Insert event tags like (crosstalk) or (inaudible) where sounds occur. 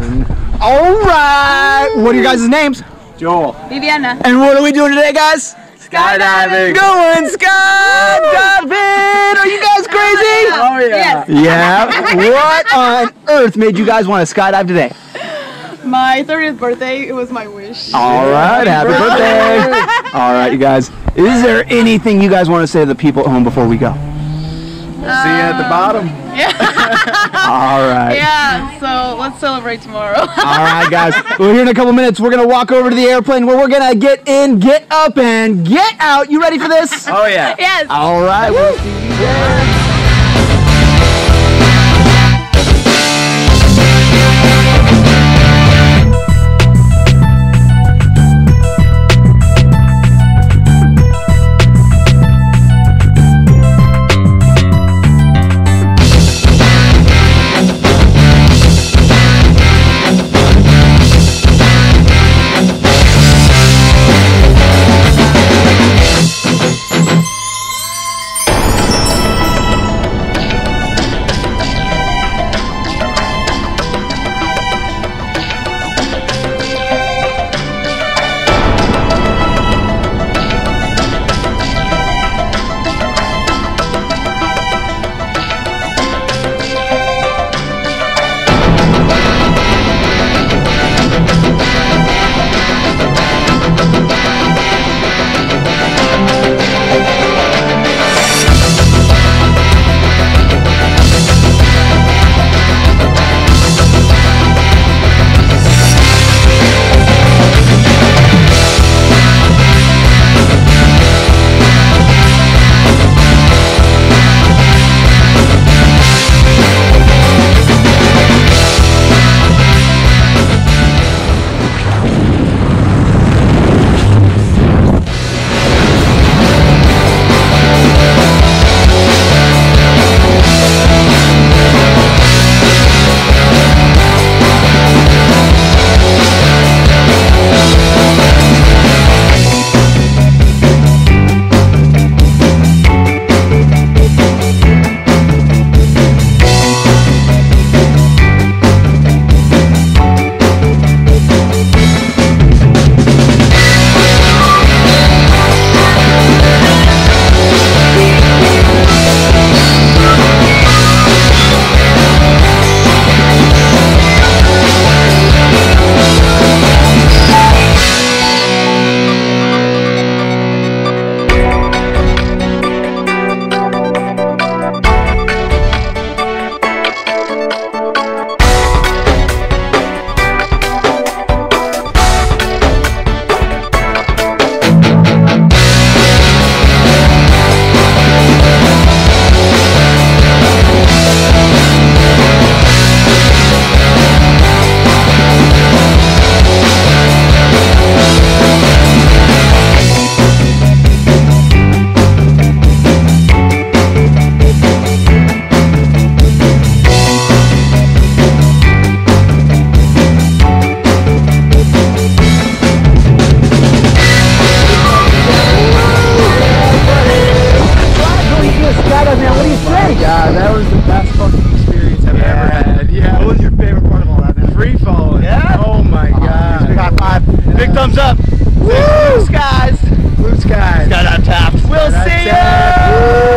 one. All right. What are your guys' names? Joel. Viviana. And what are we doing today, guys? Skydiving. Going skydiving! Are you guys oh, crazy? Oh yeah. Yes. Yeah. What on earth made you guys want to skydive today? My 30th birthday, it was my wish. All right. Happy birthday. All right, you guys. Is there anything you guys want to say to the people at home before we go? See you at the um, bottom. Yeah. (laughs) All right. Yeah, so let's celebrate tomorrow. All right, guys. We're here in a couple minutes, we're gonna walk over to the airplane where we're gonna get in, get up, and get out. You ready for this? Oh yeah. yes. All right. We'll see you oh there. Yeah, that was the best fucking experience I've ever had. Yeah. What was your favorite part of all that, man? Free falling. Yeah? Oh my oh, god. Big high five. Big thumbs up. Blue skies. Blue skies. Got on tapped. We'll see ya.